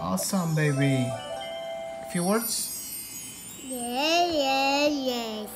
Awesome, baby. A Few words? Yeah, yeah, yes.